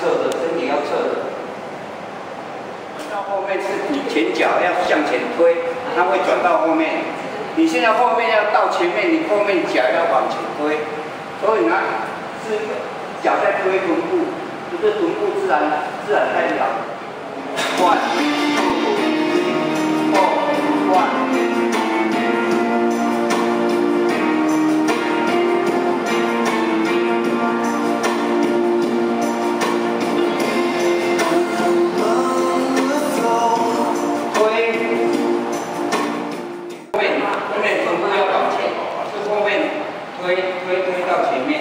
侧的身体要侧的。到后面是你前脚要向前推它会转到后面。你现在后面要到前面你后面脚要往前推。所以呢是脚在推臀部就是臀部自然自然代表换推推推到前面，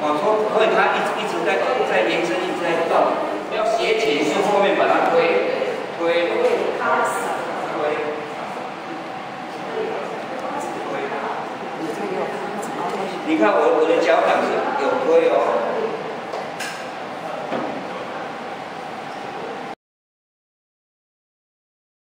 我说，所以他一直一直在在延伸，一直在动，要斜前，就后面把它推推，你看我我的脚掌是有推哦。